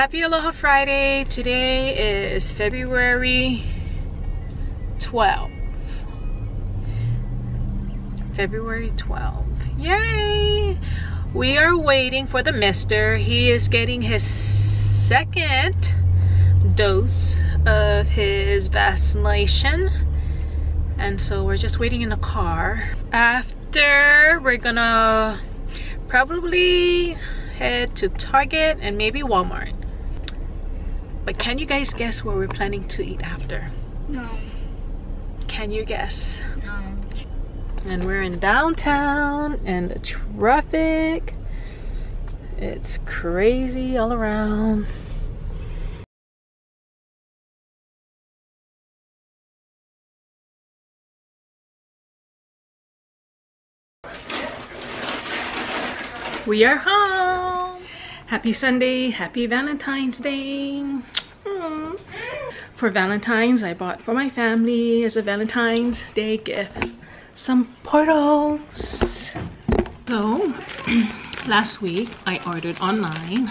happy aloha friday. Today is february 12th february 12th yay! We are waiting for the mister. He is getting his second dose of his vaccination. And so we're just waiting in the car. After we're gonna probably head to target and maybe walmart but can you guys guess where we're planning to eat after No. can you guess No. and we're in downtown and the traffic it's crazy all around we are home happy sunday happy valentine's day Aw. for valentine's i bought for my family as a valentine's day gift some Porto's. So last week I ordered online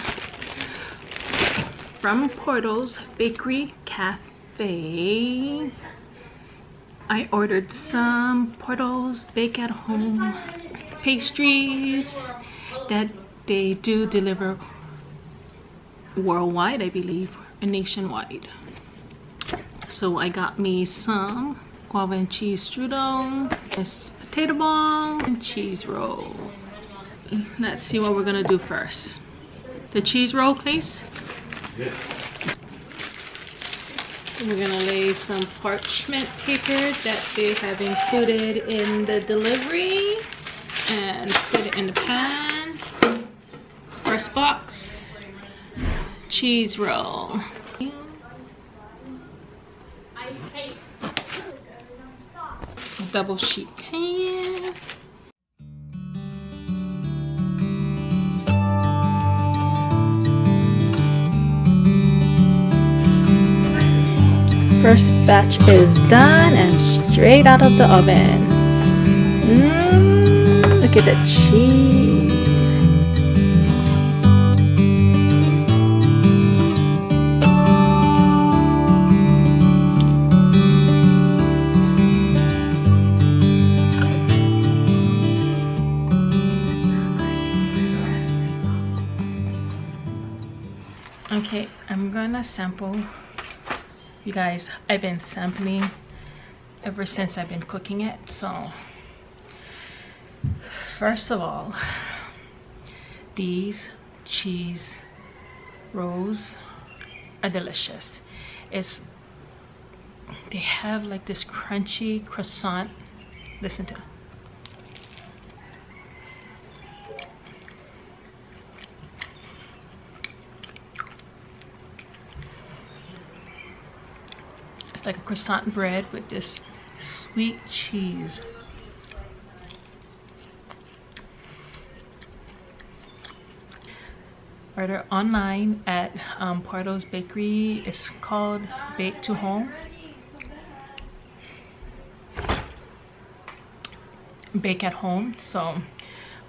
from Porto's Bakery Cafe. I ordered some Porto's Bake at Home pastries that they do deliver worldwide, I believe, nationwide. So I got me some guava and cheese strudel, this potato ball, and cheese roll. Let's see what we're gonna do first. The cheese roll, please. Yes. We're gonna lay some parchment paper that they have included in the delivery and put it in the pan. First box, cheese roll. Double sheet pan. First batch is done and straight out of the oven. Mmm, look at the cheese. Okay, I'm gonna sample. You guys i've been sampling ever since i've been cooking it so first of all these cheese rolls are delicious. It's they have like this crunchy croissant. Listen to It's like a croissant bread with this sweet cheese. Order online at um, Porto's Bakery. It's called Bake to Home. Bake at home. So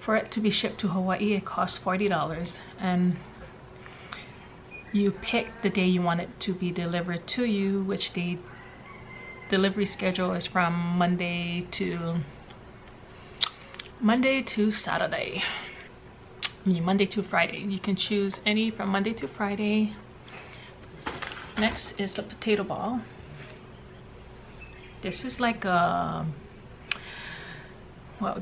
for it to be shipped to Hawaii, it costs $40 and you pick the day you want it to be delivered to you which the delivery schedule is from monday to monday to saturday. I mean monday to friday. You can choose any from monday to friday. Next is the potato ball. This is like a well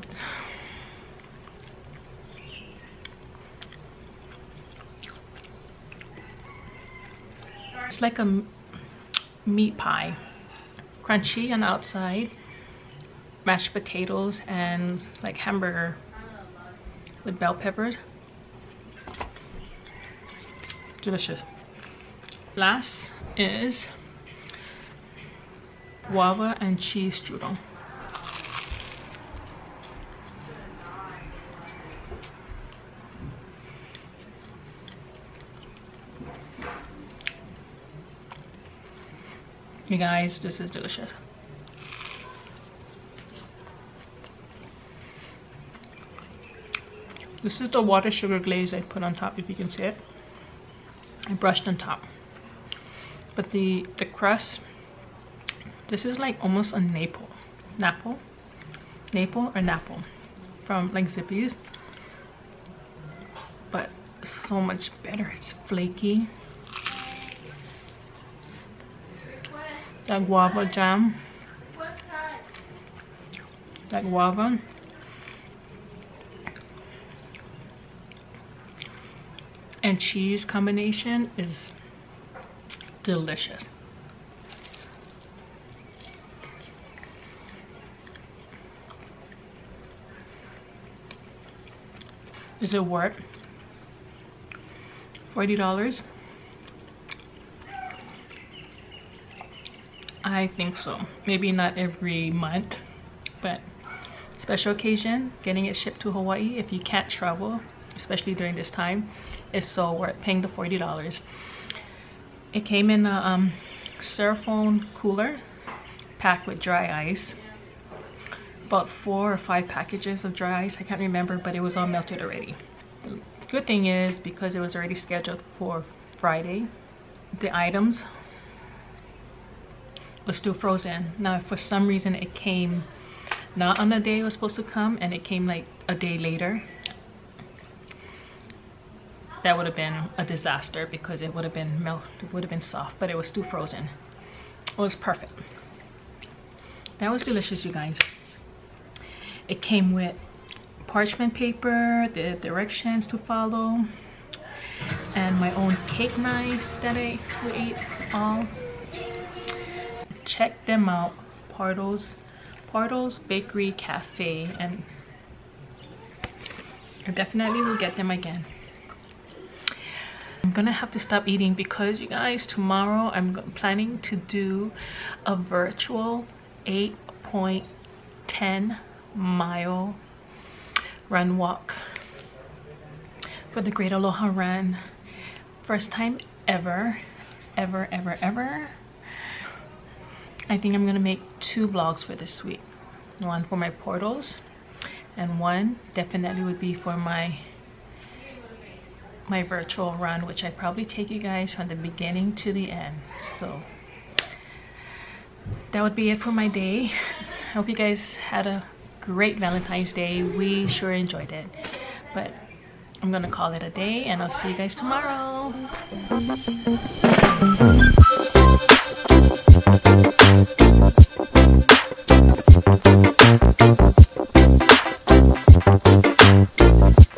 Like a meat pie. Crunchy on the outside. Mashed potatoes and like hamburger with bell peppers. Delicious. Last is guava and cheese strudel. You guys, this is delicious. This is the water sugar glaze I put on top, if you can see it. I brushed on top but the the crust this is like almost a napple napple napple or napple from like Zippy's but so much better it's flaky that guava jam that guava and cheese combination is delicious. Is it worth $40? I think so. Maybe not every month, but special occasion, getting it shipped to Hawaii if you can't travel, especially during this time, is so worth paying the $40. It came in a um, styrofoam cooler packed with dry ice. About four or five packages of dry ice. I can't remember, but it was all melted already. The good thing is because it was already scheduled for Friday, the items was still frozen. Now, for some reason it came not on the day it was supposed to come and it came like a day later, that would have been a disaster because it would have been melt it would have been soft but it was still frozen. It was perfect. That was delicious you guys. It came with parchment paper the directions to follow and my own cake knife that I ate all check them out Porto's Porto's Bakery Cafe and I definitely will get them again. I'm gonna have to stop eating because you guys tomorrow I'm planning to do a virtual 8.10 mile run walk for the Great Aloha Run. First time ever ever ever ever I think I'm gonna make two vlogs for this week. One for my Porto's and one definitely would be for my my virtual run which I probably take you guys from the beginning to the end. So that would be it for my day. I hope you guys had a great Valentine's Day. We sure enjoyed it. But I'm gonna call it a day and I'll see you guys tomorrow Thank you.